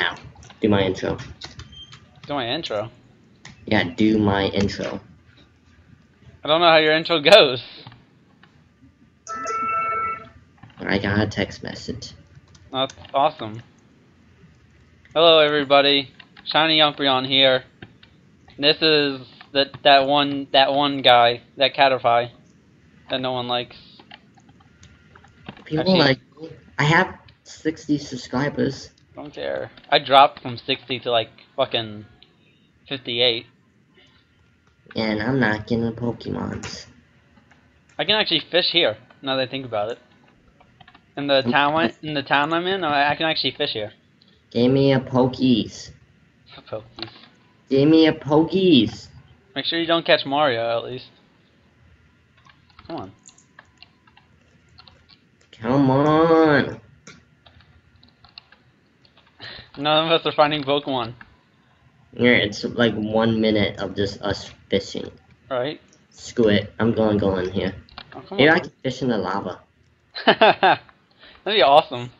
Now, do my intro. Do my intro. Yeah, do my intro. I don't know how your intro goes. I got a text message. That's awesome. Hello, everybody. Shiny Umbreon here. This is that that one that one guy, that Caterpie, that no one likes. People Actually- like I have 60 subscribers. Don't care. I dropped from 60 to like fucking 58. And I'm not getting the Pokemons. I can actually fish here. Now that I think about it. In the mm-hmm. town, I- in the town I'm in, I I can actually fish here. Give me a Pokies. A Pokies. Give me a Pokies. Make sure you don't catch Mario at least. Come on. Come on. None of us are finding Pokemon, Yeah, it's like one minute of just us fishing. right? Screw it. I'm gonna go in here. Oh, Maybe I can fish in the lava. That'd be awesome.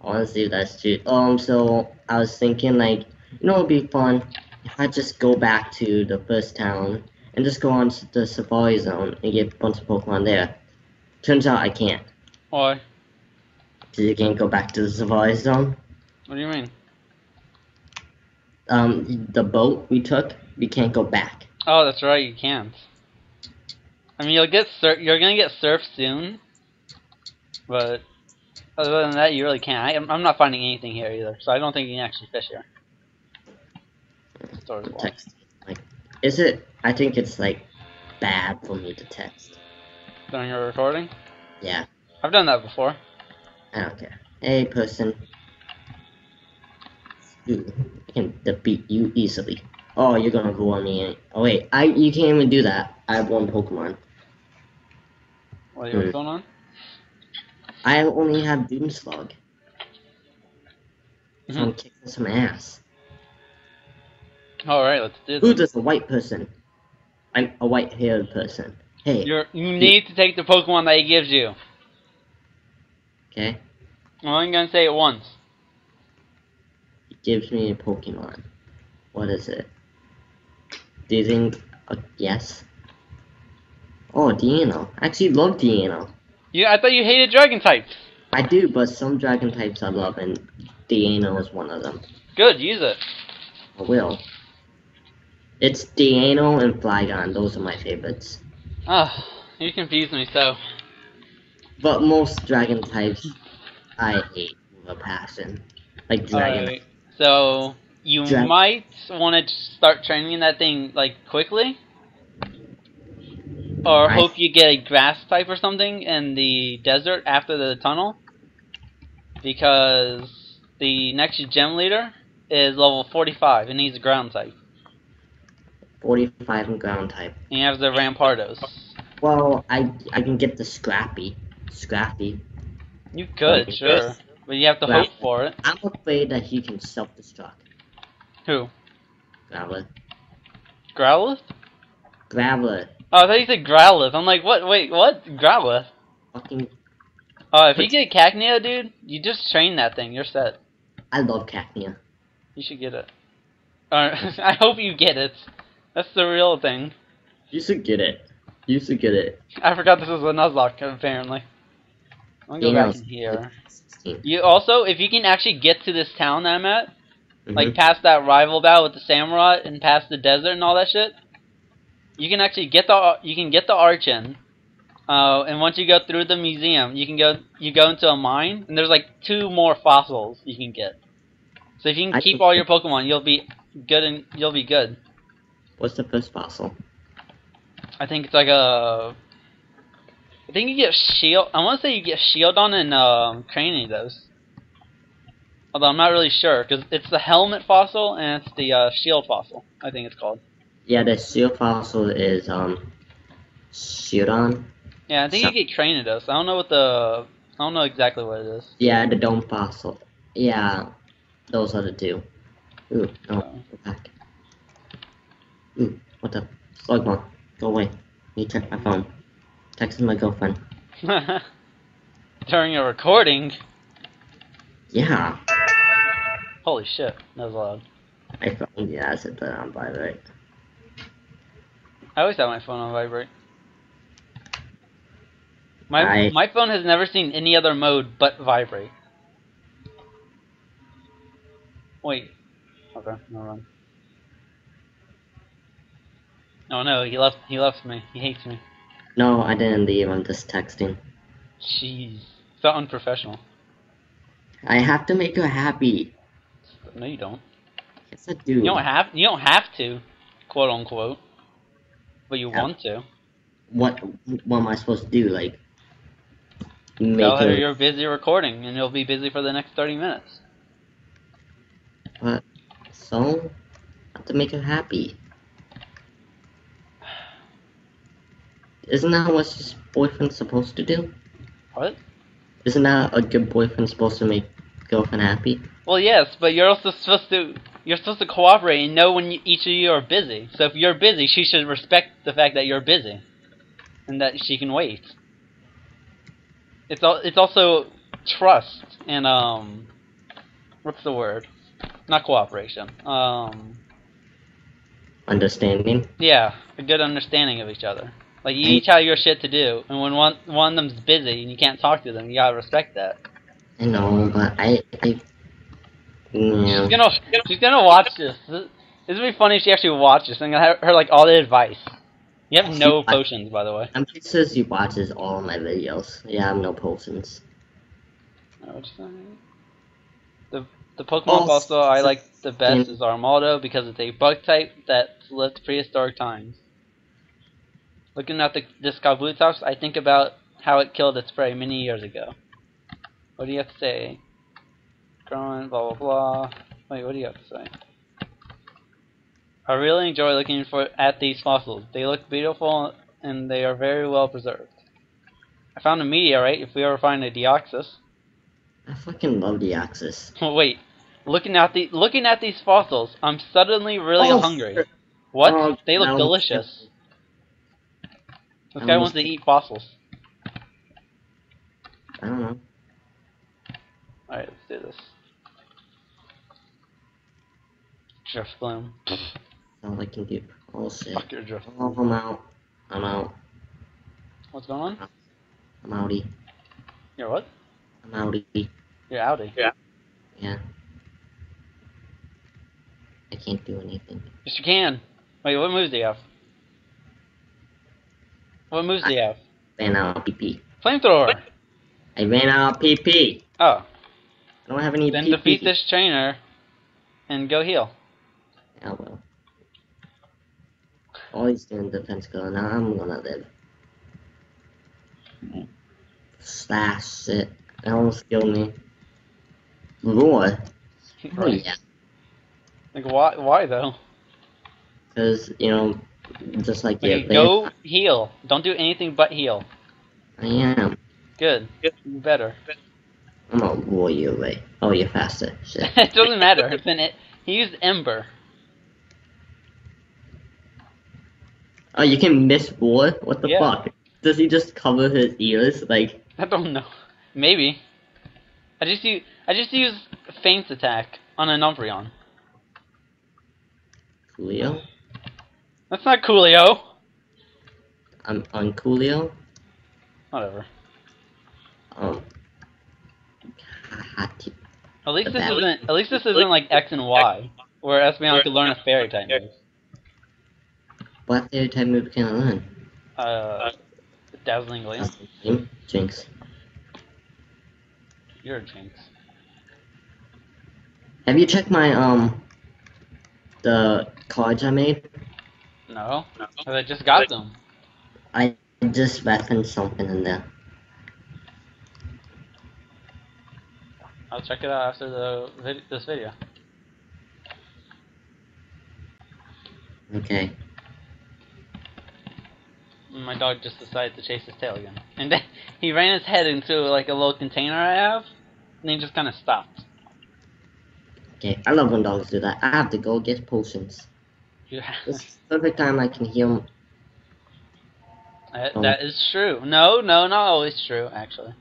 Honestly, that's true. Um, so I was thinking, like, you know, it'd be fun if I just go back to the first town and just go on to the Safari Zone and get a bunch of Pokemon there. Turns out I can't. Why? Because you can't go back to the Safari Zone. What do you mean? Um, the boat we took, we can't go back. Oh, that's right. You can't. I mean, you'll get sur- you're gonna get surf soon, but other than that, you really can't. I, I'm- I'm not finding anything here either, so I don't think you can actually fish here. Long. Text. Like, is it? I think it's like bad for me to text. During your recording, Yeah, I've done that before. I don't care. Hey, person. Ooh, I can defeat you easily. Oh, you're gonna go on me. Oh wait, I you can't even do that. I have one Pokemon. What are you Hmm. going on? I only have Doomslug. Mhm. I'm kicking some ass. All right, let's do Ooh, Who does a white person. I'm a white-haired person. Hey, You're, you need to take the Pokemon that he gives you. okay. I'm only gonna say it once. Gives me a Pokemon. What is it? Do you think? Uh, yes. Oh, Deino. I actually love Deino. You, I thought you hated Dragon types. I do, but some dragon types I love, and Deino is one of them. Good, use it. I will. It's Deino and Flygon. Those are my favorites. Oh, you confuse me so. But most dragon types I hate with a passion. Like dragon. So you Dra- might want to start training that thing like quickly, or hope you get a grass type or something in the desert after the tunnel, because the next gym leader is level 45 and he's a ground type. 45 and ground type. And he has the Rampardos. Well, I I can get the Scraggy. Scraggy. You could, sure, but you have to Well- hope for it. I'm afraid that he can self-destruct. Who? Graveler. Growlithe? Graveler. Oh, I thought you said Growlithe. I'm like, what? Wait, what? Growlithe? Fucking. Oh, if you get Cacnea, dude, you just train that thing. You're set. I love Cacnea. You should get it. Or, I hope you get it. That's the real thing. You should get it. You should get it. I forgot this was a Nuzlocke, apparently. I'll go back in here. 16. You also, if you can actually get to this town that I'm at, Mhm. like past that rival battle with the Samurai and past the desert and all that shit, you can actually get the you can get the Archen. Uh, and once you go through the museum, you can go you go into a mine and there's like two more fossils you can get. So if you can I keep think- all your Pokemon, you'll be good and you'll be good. What's the first fossil? I think it's like a. I think you get shield. I want to say you get Shieldon and um, Cranidos. Although I'm not really sure because it's the helmet fossil and it's the uh, shield fossil. I think it's called. Yeah, the shield fossil is um Shieldon. Yeah, I think So- you get Cranidos. I don't know what the. I don't know exactly what it is. Yeah, the dome fossil. Yeah, those are the two. Ooh, no, So- go back. Ooh, what the? Slugma, go away. Need to check my phone. Texting my girlfriend. During a recording. Yeah. Holy shit, that was loud. My phone, yeah, I said that on vibrate. I always have my phone on vibrate. My I- my phone has never seen any other mode but vibrate. Wait. Okay, never mind. Oh no, he left he left me. He hates me. No, I didn't leave. I'm just texting. Jeez. So unprofessional. I have to make her happy. No you don't. Yes, I do. You don't have you don't have to, quote unquote. But you Yeah. want to. what? What am I supposed to do? Like make Tell her her? you're busy recording and you'll be busy for the next thirty minutes. What? So I have to make her happy. Isn't that what his boyfriend's supposed to do? What? Isn't that a good boyfriend supposed to make girlfriend happy? Well, yes, but you're also supposed to you're supposed to cooperate and know when you, each of you are busy. So if you're busy, she should respect the fact that you're busy, and that she can wait. It's al- it's also trust and um, what's the word? Not cooperation. Um, Understanding? yeah, a good understanding of each other. Like you each have your shit to do, and when one one of them's busy and you can't talk to them, you gotta respect that. I know, but I, I yeah. She's gonna she's gonna watch this. This this would be funny if she actually watched this and gonna have her like all the advice. You have no She- I- potions, by the way. I'm pretty sure she watches all of my videos. Yeah, I have no potions. What'd you say? The the Pokemon Oh, fossil I s- like the best mm. is Armaldo because it's a bug type that's lived prehistoric times. Looking at the this Kabutops, I think about how it killed its prey many years ago. What do you have to say? Growing, blah blah blah. Wait, what do you have to say? I really enjoy looking for at these fossils. They look beautiful and they are very well preserved. I found a meteorite. If we ever find a Deoxys, I fucking love Axis. Wait, looking at the looking at these fossils, I'm suddenly really Oh, hungry. What? Oh, they look no. delicious. This I guy wants to eat fossils. I don't know. Alright, let's do this. Drift Bloom. All I can do. Oh shit. Fuck your Drift Oh, Bloom. I'm out. I'm out. What's going on? I'm outie. You're what? I'm outie. You're outie. Yeah. Yeah. I can't do anything. Yes, you can. Wait, what moves do you have? What moves do you have? Ran out of PP. Flamethrower! I ran out of PP. Oh, I don't have any then PP. defeat this trainer and go heal. Oh well. All he's doing defense go. Now I'm gonna live. Slash it. That almost killed me. Roar. Oh yeah. Like, why, why though? Because, you know, just like Okay, yeah, go heal. Don't do anything but heal. I am. Good. Better. I'm gonna roar you away. Oh, you're faster. Shit. it doesn't matter. It's been it. He used Ember. Oh, you can miss roar? What the Yeah. fuck? Does he just cover his ears? Like, I don't know. Maybe. I just use I just use Feint's attack on an Umbreon. Coolio? That's not Coolio. I'm on Coolio? Whatever. Um. At least this isn't at least this isn't like X and Y, where Espeon could learn a fairy type move. What fairy type move can I learn? Uh, Dazzling Gleam. Jinx. You're a jinx. Have you checked my, um, the cards I made? No, 'cause I just got them. I just referenced something in there. I'll check it out after the vid- this video. Okay. My dog just decided to chase his tail again, and then he ran his head into like a little container I have, and he just kind of stopped. Okay, I love when dogs do that. I have to go get potions. Yeah. This is the perfect time I can heal. That, Oh. that is true. No, no, not always true, actually.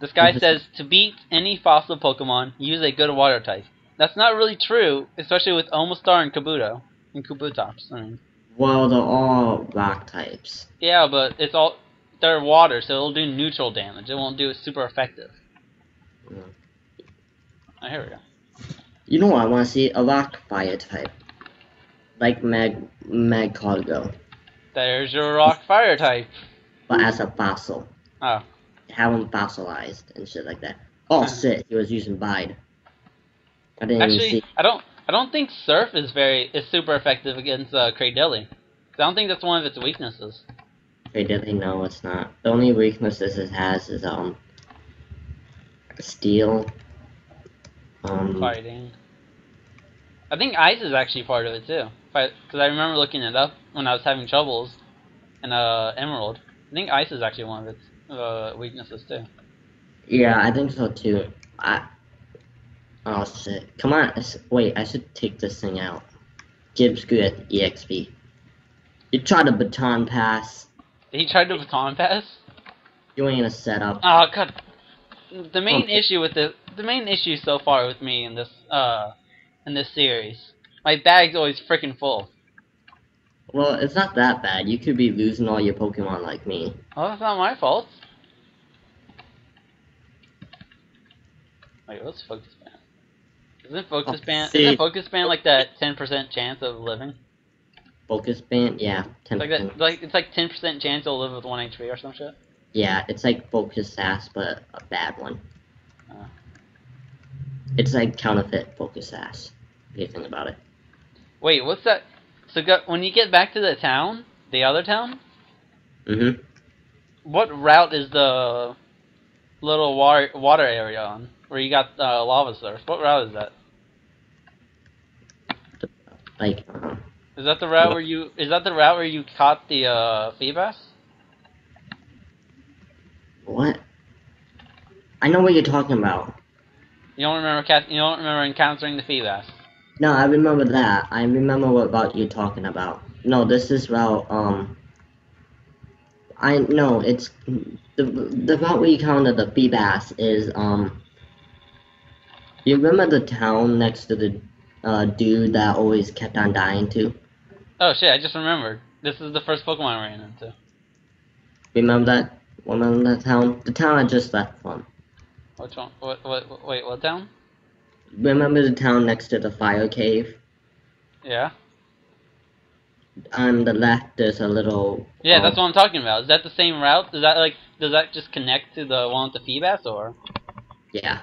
This guy says to beat any fossil Pokemon, use a good water type. that's not really true, especially with Omastar and Kabuto and Kabutops. I mean, Well, they're all rock types. yeah, but it's all they're water, so it'll do neutral damage. It won't do it super effective. Yeah. Oh, here we go. You know what I want to see? A rock fire type. Like Mag Magcargo, There's your rock fire type. but as a fossil. Oh. Have him fossilized and shit like that. Oh shit, he was using Bide. I didn't even Actually, see. I don't. I don't think Surf is very is super effective against uh, Cradily. I don't think that's one of its weaknesses. They didn't it's not. The only weaknesses it has is um steel. Um Fighting. I think ice is actually part of it too. Because I remember looking it up when I was having troubles in uh, Emerald. I think ice is actually one of its uh, weaknesses too. yeah, I think so too. I Oh shit. Come on, wait, I should take this thing out. Gibbs good EXP. You tried a baton pass. He tried to baton pass. You ain't a setup. Oh god. The main Okay. issue with the the main issue so far with me in this uh in this series, my bag's always freaking full. Well, it's not that bad. You could be losing all your Pokemon like me. Well, that's not my fault. Wait, what's Focus Band? Isn't focus Oh, ban? see. Isn't Focus Band like that ten percent chance of living? Focus band, yeah, ten It's like that. Like it's like ten percent chance you'll live with one HP or some shit. Yeah, it's like Focus Sash, but a bad one. Oh. It's like counterfeit Focus Sash. Think about it. Wait, what's that? So go, when you get back to the town, the other town, Mm-hmm. what route is the little water water area on? Where you got uh, lava surf? What route is that? Like, uh, Is that the route where you? Is that the route where you caught the uh, Feebas? what? I know what you're talking about. You don't remember cat? You don't remember encountering the Feebas? No, I remember that. I remember what about you're talking about. No, this is route, um... I, no, it's... The, the route we you counted the Feebas is, um... You remember the town next to the, uh, dude that always kept on dying to? Oh shit! I just remembered. This is the first Pokemon I ran into. Remember that? Remember that town? The town I just left from. Which one? What? What? what wait, what town? Remember the town next to the fire cave? Yeah. On the left, there's a little. Yeah, um, that's what I'm talking about. Is that the same route? Is that like? Does that just connect to the one with the Feebas, or Yeah.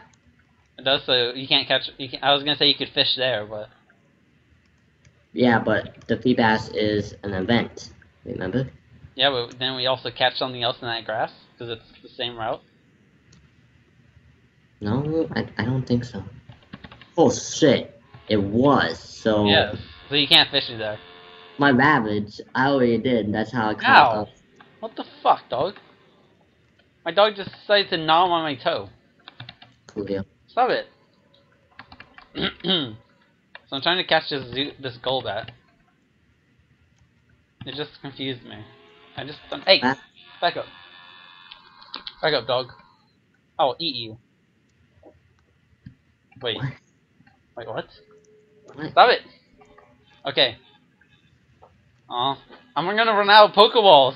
it does? So you can't catch. You can, I was gonna say you could fish there, but Yeah, but the Feebas is an event. Remember? yeah, but then we also catch something else in that grass because it's the same route. No, I, I don't think so. Oh shit, it was. So Yes. So you can't fish it there. my Ravage, I already did. That's how I caught Ow. up. What the fuck, dog? My dog just decided to gnaw on my toe. Coolio. Stop it. so I'm trying to catch this zoo, this Golbat. It just confused me. I just don't, hey, Ah. back up. Back up, dog. I'll eat you. Wait. What? Wait, what? Stop it. Okay. Aw. I'm gonna run out of Pokeballs.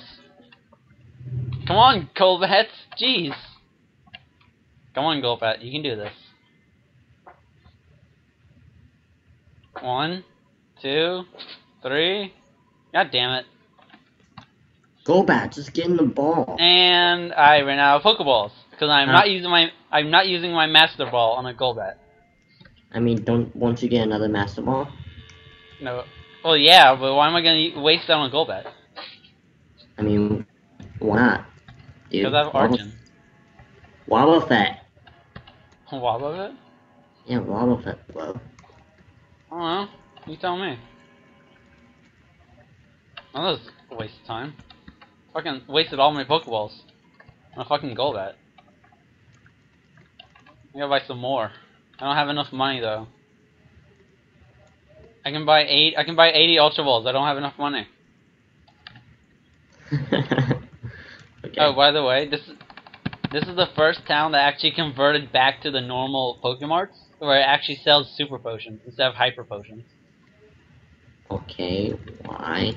Come on, Golbat. Jeez. Come on, Golbat. You can do this. One, two, three. God damn it. Go back, just get in the ball. And I ran out of Pokeballs because I'm Huh? not using my I'm not using my Master Ball on a Golbat. I mean, don't won't you get another Master Ball? No. Well, yeah, but why am I gonna waste that on Golbat? I mean, why not? Dude, Because I have Argent. Wobbuffet. Wobbuffet? Yeah, Wobbuffet, bro. I don't know. You tell me. That was a waste of time. Fucking wasted all my Pokeballs. On a fucking Golbat. I gotta buy some more. I don't have enough money though. I can buy eight. I can buy 80 Ultra Balls. I don't have enough money. okay. Oh, by the way, this is this is the first town that actually converted back to the normal Pokemarts. where it actually sells super potions instead of hyper potions. Okay, why?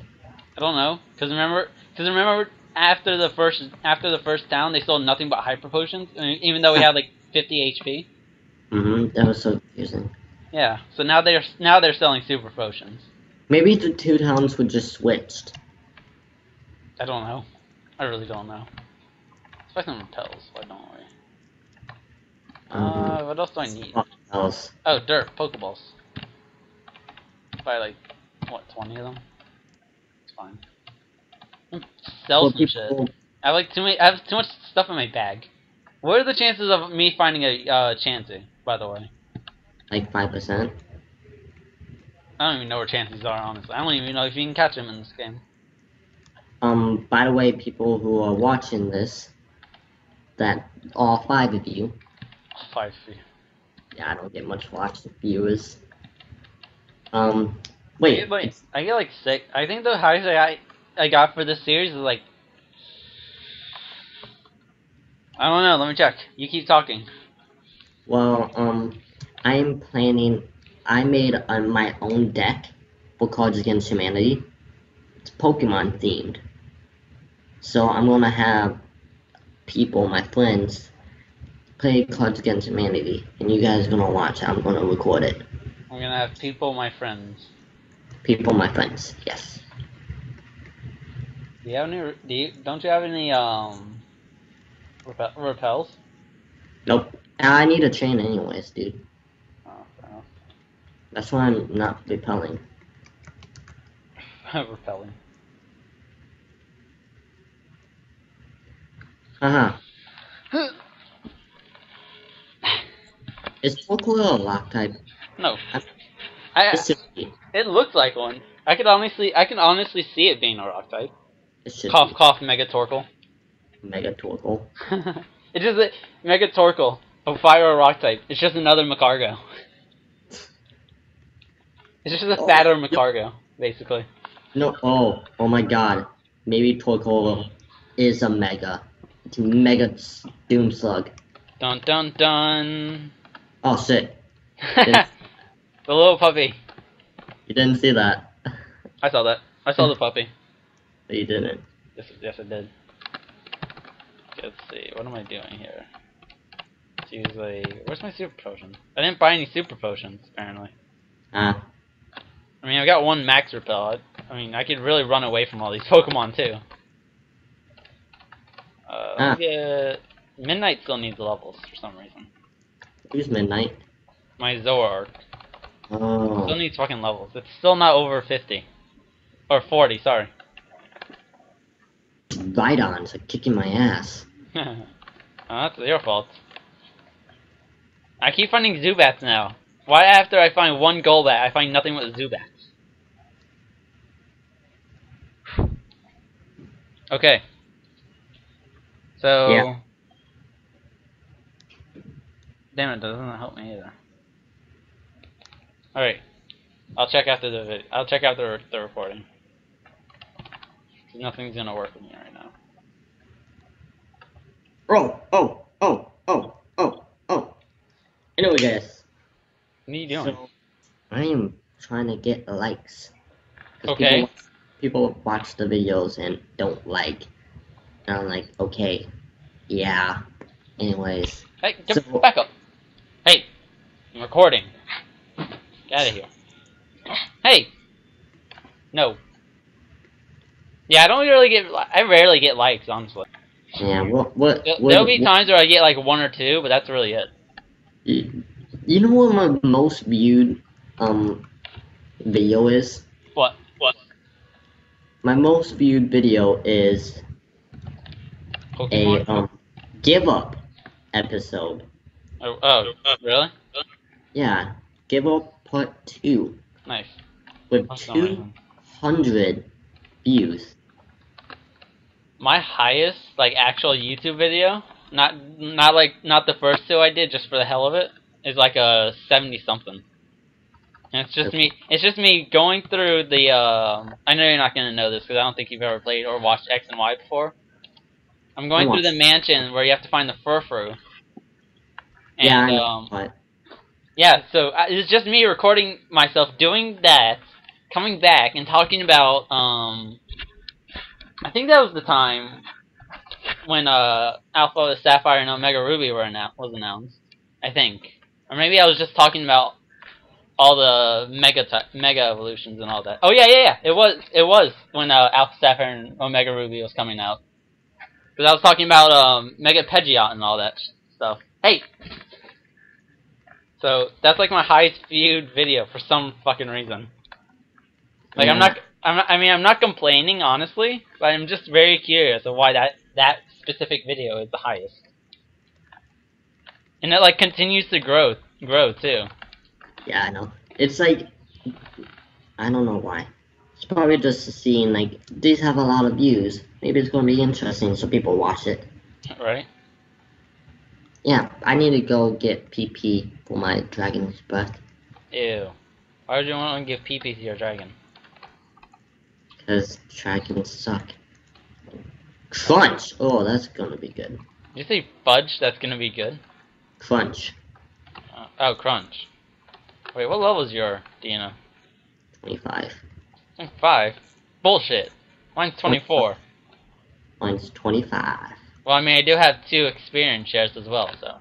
I don't know, cause remember, cause remember after the first after the first town they sold nothing but hyper potions, even though we had like 50 HP. Mm-hmm. That was so confusing. Yeah, so now they're now they're selling super potions. Maybe the two towns were just switched. I don't know. I really don't know. It's some repels. Why don't we? Uh, what else do I need? What else? Oh, dirt, Pokeballs. Buy like what, twenty of them? It's fine. Sell Well, some shit. I have like too many. I have too much stuff in my bag. What are the chances of me finding a uh, Chansey? By the way, like five percent. I don't even know where chances are. Honestly, I don't even know if you can catch them in this game. Um, by the way, people who are watching this, that all five of you, Five feet. yeah, I don't get much watch viewers. Um, I wait, get like I get like six. I think the highest I I got for this series is like. I don't know. Let me check. You keep talking. Well, um, I'm planning. I made uh, my own deck for Cards Against Humanity. It's Pokemon themed. So I'm gonna have people, my friends, play Cards Against Humanity, and you guys are gonna watch. I'm gonna record it. I'm gonna have people, my friends. People, my friends. Yes. Do you have any? Do you don't you have any um repels? Nope. I need a chain anyways, dude. Oh. That's why I'm not repelling. repelling. Haha. Uh-huh. Is Torkoal a lock type? No. I, It be. it looks like one. I could honestly, I can honestly see it being a rock type. It Cough, cough, be. Mega Torkoal. it's just a Mega A fire or rock type. It's just another Magcargo. It's just a Oh, fatter yep. Magcargo, basically. No. Oh. Oh my God. Maybe Torkoal is a Mega. It's a Mega Doom Slug. Dun dun dun. Oh shit. the little puppy. You didn't see that. I saw that. I saw the puppy. But you didn't. Yes, yes, I did. Let's see. What am I doing here? Let's use a. Where's my super potion? I didn't buy any super potions, apparently. Ah. I mean, I got one max repel. I, I mean, I could really run away from all these Pokemon too. Uh, Ah. yeah, Midnight still needs levels for some reason. Who's Midnight? My Zoroark Oh. still needs fucking levels. It's still not over 50. Or 40, sorry. Rhydons are kicking my ass. oh, that's your fault. I keep finding Zubats now. Why after I find one Golbat, I find nothing but Zubats? Okay. So... Yeah. Damn it, doesn't help me either. Alright. I'll check after the vid- I'll check after the recording. Nothing's gonna work with me right now. Oh, oh, oh, oh. Anyway, guys. What are you doing? So, I am trying to get likes. Okay. People, people watch the videos and don't like. And I'm like, okay, yeah. Anyways, Hey, get So- back up. Hey, I'm recording. Get out of here. Hey. No. Yeah, I don't really get. I rarely get likes, honestly. yeah. What? What There'll be what- times where I get like one or two, but that's really it. You, you know what my most viewed um video is? What? What? My most viewed video is a um give up episode. oh, oh, really? Yeah, give up part two Nice. with That's two amazing. hundred views. My highest like actual YouTube video, not not like not the first two I did just for the hell of it, is like a seventy something. And it's just me. It's just me going through the. Um, I know you're not gonna know this because I don't think you've ever played or watched X and Y before. I'm going through the mansion where you have to find the Furfrou. And yeah, I know, um, Yeah, so uh, it's just me recording myself doing that, coming back and talking about um. I think that was the time when uh Alpha Sapphire and Omega Ruby were annou- was announced. I think, or maybe I was just talking about all the mega mega evolutions and all that. Oh yeah, yeah, yeah. It was it was when uh, Alpha Sapphire and Omega Ruby was coming out. Because I was talking about um Mega Pidgeot and all that stuff. Hey. So that's like my highest viewed video for some fucking reason. Like I'm not, I'm not, I mean I'm not complaining honestly, but I'm just very curious of why that that specific video is the highest. And it like continues to grow grow too. Yeah, I know. It's like I don't know why. It's probably just seeing like these have a lot of views. Maybe it's gonna be interesting, so people watch it. Right? Yeah, I need to go get PP for my dragon's breath Ew. Why would you want to give PP to your dragon? because dragons suck. Crunch. Oh, that's gonna be good. You say fudge? That's gonna be good. Crunch. Uh, oh, crunch. Wait, what level is your Dina? Twenty-five. Like Five. Bullshit. Mine's 24. Mine's twenty-five. Well, I mean, I do have two experience shares as well, so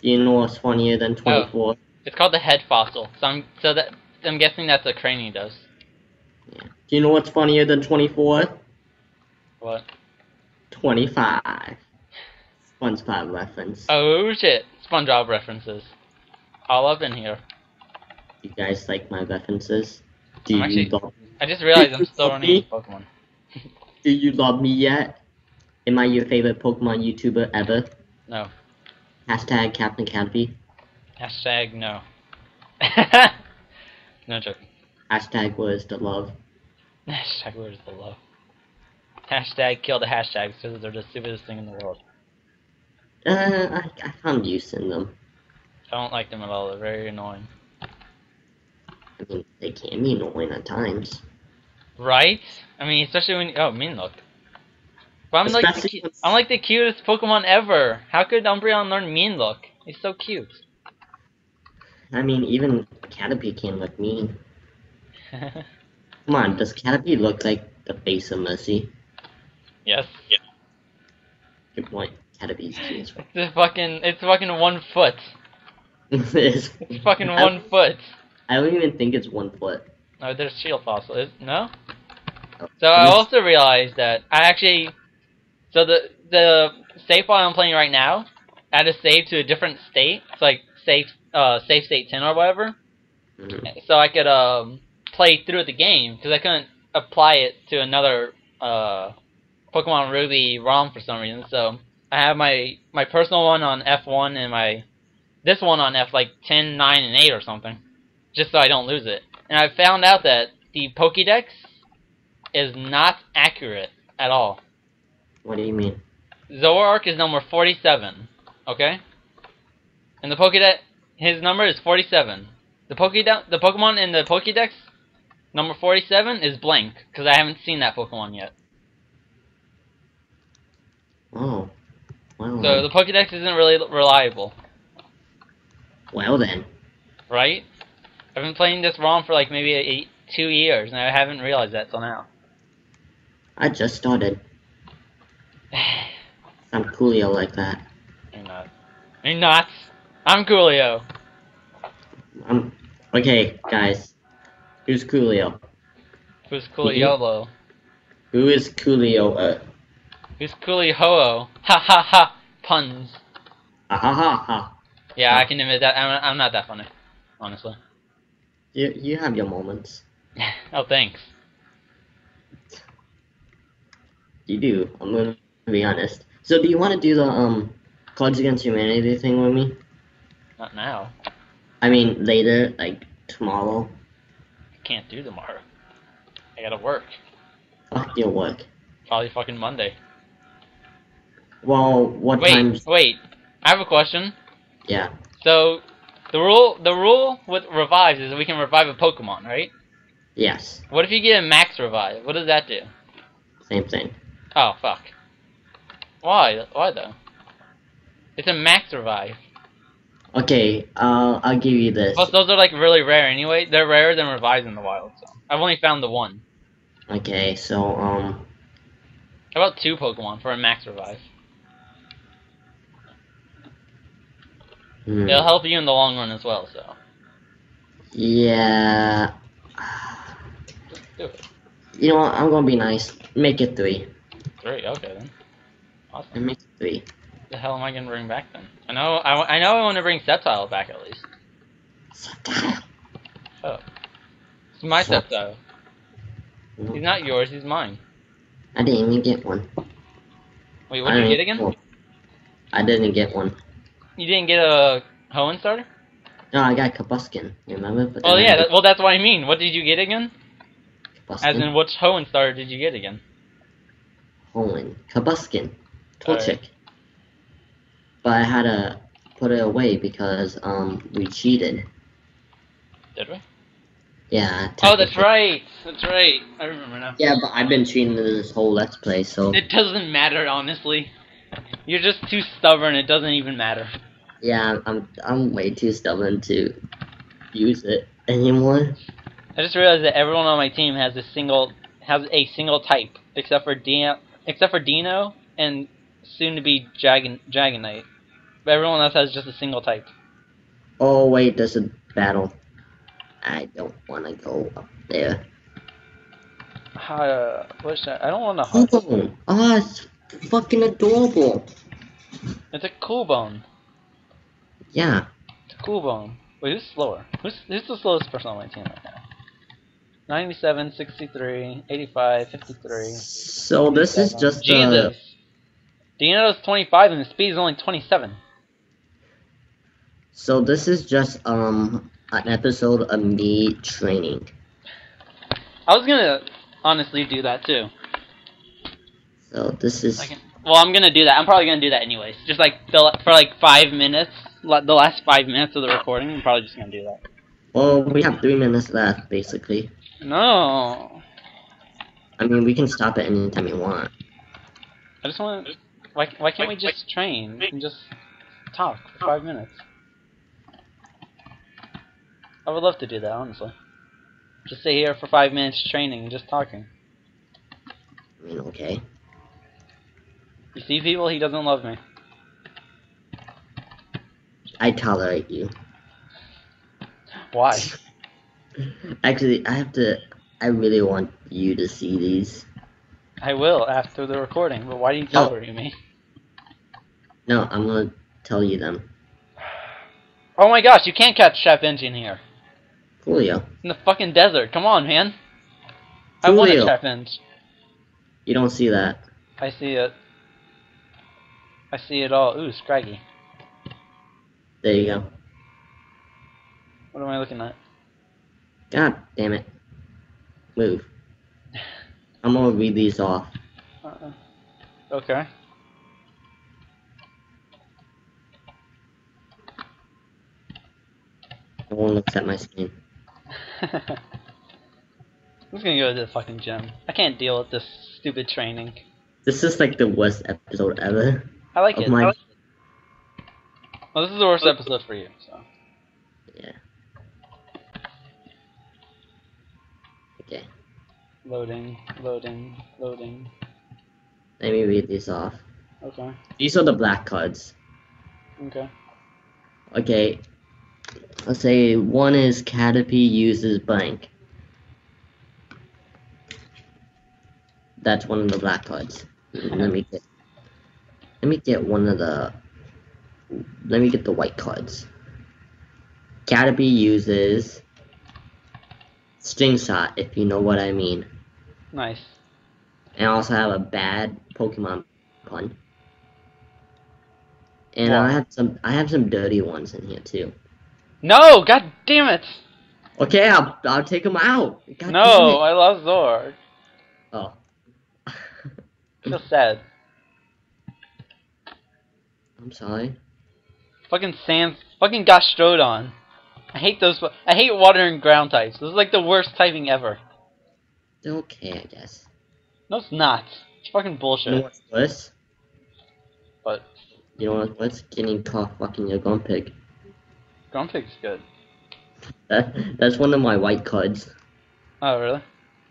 you know what's funnier than twenty-four? it's called the head fossil. So I'm so that I'm guessing that's a Cranidos. Do you know what's funnier than twenty-four? What? Twenty-five. SpongeBob reference. Oh shit! SpongeBob references. All up in here. You guys like my references? Do I'm you actually- love, I just realized I'm still running Pokemon. Do you love me yet? Am I your favorite Pokemon YouTuber ever? No. Hashtag Captain Caterpie. Hashtag no. no joke. Hashtag where's the love? Hashtag where's the love? Hashtag kill the hashtags because they're the stupidest thing in the world. Uh, I, I found use in them. I don't like them at all. They're very annoying. I mean, they can be annoying at times. Right? I mean, especially when oh, mean look. But I'm like the, Especially cu- when- I'm like the cutest Pokemon ever. How could Umbreon learn mean look? He's so cute. I mean, even Caterpie can look mean. Come on, does Caterpie look like the face of Mercy? Yes. Yeah. Good point. Caterpie's cute as well. It's fucking. It's fucking one foot. It's- It's fucking I- one foot. I don't even think it's one foot. No, there's shield fossil. Is no? So I also realized that I actually. So the the save file I'm playing right now, I had to save to a different state. It's like save uh save state ten or whatever. Mhm. so I could um, play through the game because I couldn't apply it to another uh, Pokemon Ruby ROM for some reason. So I have my my personal one on F1 and my this one on F like 10, 9, and 8 or something, just so I don't lose it. And I found out that the Pokédex is not accurate at all. What do you mean? Zoroark is number 47, okay? And the Pokédex, his number is 47. The Pokédex, the Pokemon in the Pokédex, number 47 is blank, because I haven't seen that Pokemon yet. Oh. Well, So the Pokédex isn't really reliable, well then. right? I've been playing this ROM for like maybe eight, two years, and I haven't realized that till now. I just started. I'm coolio like that. You're not. You're not. I'm Coolio. I'm okay, guys. Who's Coolio? Who's Coolio? Who is Coolio? Uh, Who's Coolio? Ha ha ha! Puns. ha ha ha. Yeah, I can admit that. I'm, I'm not that funny, honestly. You you have your moments. oh, thanks. You do. I'm gonna be honest. So do you want to do the um Cards Against Humanity thing with me? Not now. I mean later, like tomorrow. I can't do tomorrow. I gotta work. Fuck your work. Probably fucking Monday. Well, what Wait, times? wait. I have a question. Yeah. So, the rule, the rule with revives is we can revive a Pokemon, right? Yes. What if you get a max revive? What does that do? Same thing. Oh, fuck. Why? Why though? It's a max revive. Okay, uh, I'll give you this. Plus, those are like really rare anyway. They're rarer than revives in the wild. So I've only found the one. Okay, so um, How about two Pokemon for a max revive? Hmm, It'll help you in the long run as well. So yeah. just do it. You know what? I'm gonna be nice. Make it three. Three. Okay then. Awesome. Make it three. the hell am I gonna bring back then? I know. I, I know. I want to bring Sceptile back at least. Oh, it's my Sceptile. He's not yours. He's mine. I didn't even get one. Wait, what did you get again? I didn't get one. You didn't get a Hoenn starter? No, I got Kabuskin. Remember? But Oh yeah. That, well, that's what I mean. What did you get again? Kabuskin. As in, which Hoenn starter did you get again? Hoenn. Kabuskin. Torchic. But I had to put it away because um we cheated. Did we? Yeah. Oh, that's right. That's right. I remember now. Yeah, but I've been cheating this whole let's play, so It doesn't matter, honestly. You're just too stubborn. It doesn't even matter. yeah, I'm I'm way too stubborn to use it anymore. I just realized that everyone on my team has a single has a single type, except for Dino, except for Dino and soon to be Dragon Dragonite. But everyone else has just a single type. Oh wait, there's a battle. I don't want to go up there. Uh, what should I, I don't want to. Oh, oh, it's fucking adorable. It's a Cubone. Yeah. It's a Cubone. Wait, who's slower? Who's who's the slowest person on my team right now? 97, 63, 85, 53. So this is 57. just uh, Jesus. Dino's 25 and the speed is only 27. so this is just um an episode of me training. I was gonna honestly do that too. So this is can, well, I'm gonna do that. I'm probably gonna do that anyways. Just like the, for like five minutes, the last five minutes of the recording. I'm probably just gonna do that. well, we have three minutes left basically. No, I mean, we can stop at any time you want. I just want. to Why why can't we just train and just talk for five minutes? I would love to do that honestly. Just sit here for five minutes training and just talking. I mean, okay. You see, people, he doesn't love me. I tolerate you. Why? Actually, I have to. I really want you to see these. I will after the recording, but why do you No. tolerate me? No, I'm gonna tell you them. Oh my gosh, you can't catch Chef Engine here. Coolio. In the fucking desert. Come on, man. I want a Julio. Chef Engine. You don't see that. I see it. I see it all. Ooh, Scraggy. There you go. What am I looking at? God damn it. Move. I'm gonna read these off. Uh-uh. Okay. No one looks at my screen. I'm just gonna go to the fucking gym. I can't deal with this stupid training. This is like the worst episode ever. I like it. my- I like it. Well, this is the worst episode for you, so. Yeah. Okay. Loading, loading, loading. Let me read these off. Okay, These are the black cards. okay. Okay. Let's say one is Caterpie uses blank. That's one of the black cards. Let me get. Let me get one of the. Let me get the white cards. Caterpie uses Sting Shot, if you know what I mean. Nice. And I also have a bad Pokemon pun. And Wow. I have some I have some dirty ones in here too. No! God damn it! Okay, I'll I'll take them out. God no. I love Zord. Oh. Feel sad. I'm sorry. Fucking Sans, fucking Gastrodon. I hate those. I hate water and ground types. This is like the worst typing ever. They're okay, I guess. No, it's not. It's fucking You know bullshit. what's worse? But You know what's worse? Getting caught fucking your Grumpig. Grumpig's good. That, that's one of my white cards. Oh, really?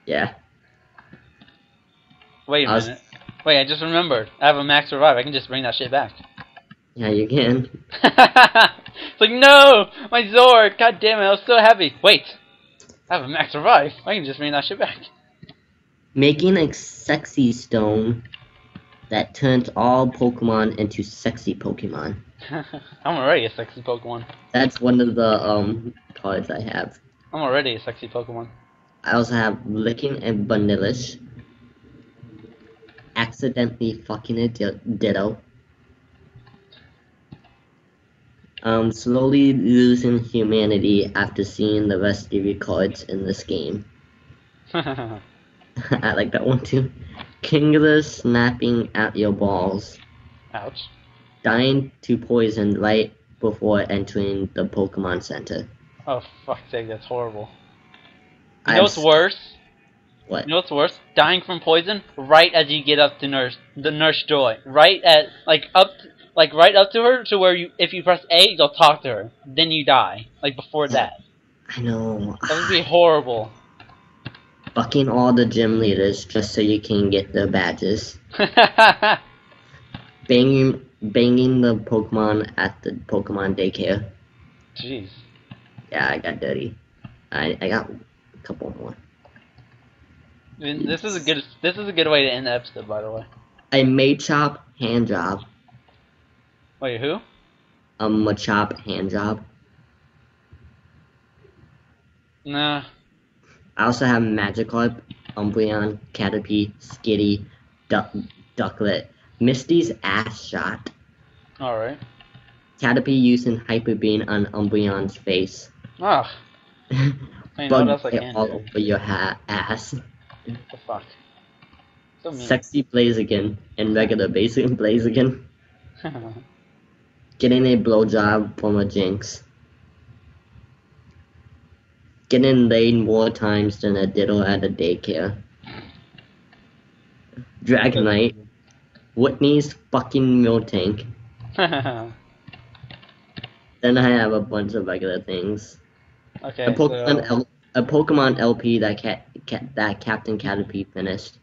Yeah. Wait a I was- minute. Wait, I just remembered. I have a max revive. I can just bring that shit back. Yeah, you can. it's like, no! My Zord! God damn it, I was so happy. Wait! I have a max revive. I can just bring that shit back. Making a sexy stone that turns all Pokemon into sexy Pokemon. I'm already a sexy Pokemon. That's one of the um cards I have. I'm already a sexy Pokemon. I also have Licking and Vanillish. Accidentally fucking a Ditto. Um, slowly losing humanity after seeing the rest of your cards in this game. I like that one too. Kingler snapping at your balls. Ouch. Dying to poison right before entering the Pokemon Center. Oh, fuck sake, that's horrible. You know what's worse? What? You know what's worse? Dying from poison right as you get up to Nurse the Nurse Joy. Right at like up like right up to her to where you if you press A you'll talk to her. Then you die. Like before hmm. that. I know. That would be horrible. Fucking all the gym leaders just so you can get the badges. Banging, banging the Pokemon at the Pokemon daycare. Jeez. Yeah, I got dirty. I I got a couple more. I mean, this is a good this is a good way to end the episode by the way. A Machop hand job. Wait, who? A Machop hand job. Nah. I also have Magikarp, Umbreon, Caterpie, Skitty, Duck, Ducklett, Misty's ass shot. Alright. Caterpie using Hyper Beam on Umbreon's face. Ah. What Bug it all do? over your ha- ass. The fuck. So. Sexy Blaziken and regular basic Blaziken. Getting a blowjob from a Jynx. Getting laid more times than a Ditto at a daycare. Dragonite. Whitney's fucking Miltank. Then I have a bunch of regular things. okay. A Pokemon, so, L- a Pokemon LP that cat, cat that Captain Caterpie finished.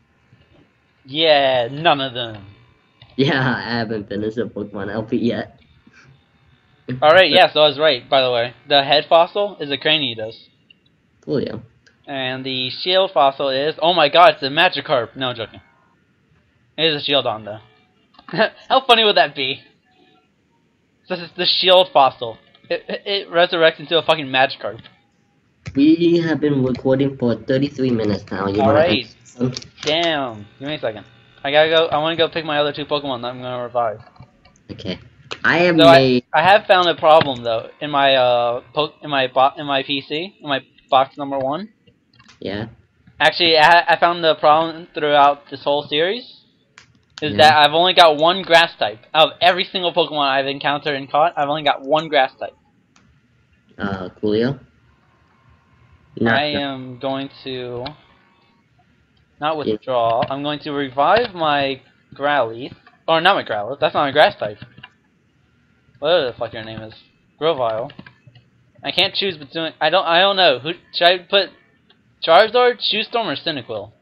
yeah, none of them. Yeah, I haven't finished a Pokemon LP yet. Alright, yeah, so I was right, by the way. The head fossil is a Cranidos. Oh, yeah. And the shield fossil is oh my god, it's a Magikarp. No I'm joking. It is a Shieldon though. How funny would that be? This is the shield fossil. It, it, it resurrects into a fucking Magikarp. We have been recording for 33 minutes now. You Alright. end? Damn. Give me a second. I gotta go. I want to go pick my other two Pokemon that I'm gonna revive. Okay. I have So I, made. I have found a problem though in my uh po- in my bo- in my PC in my box number one. Yeah. Actually, I, I found the problem throughout this whole series is Yeah. that I've only got one grass type out of every single Pokemon I've encountered and caught. I've only got one grass type. Uh, Coolio. Not I am going to not withdraw. I'm going to revive my Growlithe, or not my Growlithe. That's not a grass type. Whatever the fuck your name is, Grovyle. I can't choose between. I don't. I don't know. Who should I put? Charizard, Shoestorm, or Cyndaquil?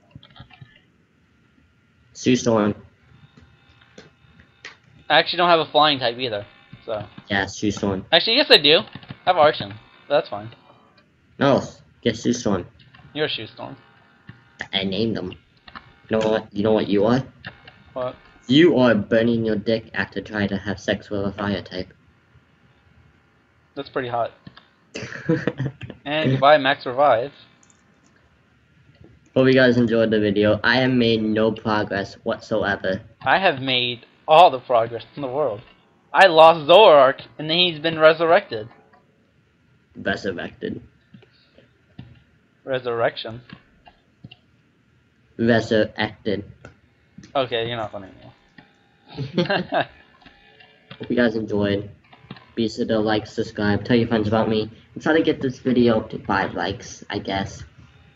Sue Storm. I actually don't have a flying type either. So Yeah, Sue Storm. actually, yes, I do. I have Archen. That's fine. No, get Sue Storm. You're Shoestorm. I named them. You know what? You know what you are? What? You are burning your dick after trying to have sex with a fire type. That's pretty hot. And goodbye, Max Revive. Hope you guys enjoyed the video. I have made no progress whatsoever. I have made all the progress in the world. I lost Zoroark, and then he's been resurrected. Resurrected. Resurrection. Resurrected. Okay, you're not funny anymore. Hope you guys enjoyed. Be sure to like, subscribe, tell your friends about me, and try to get this video up to 5 likes, I guess.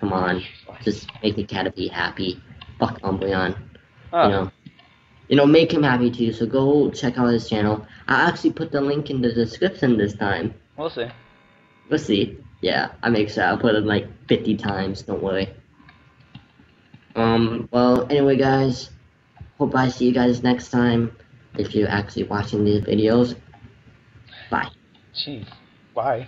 Come on, just make the Caterpie happy. Fuck Umbreon. oh, You know, you know, make him happy too, so go check out his channel. I actually put the link in the description this time. We'll see. We'll see. Yeah, I make sure I'll put it like 50 times. Don't worry. Um. Well, anyway, guys. Hope I see you guys next time. If you're actually watching these videos. Bye. Jeez. Bye.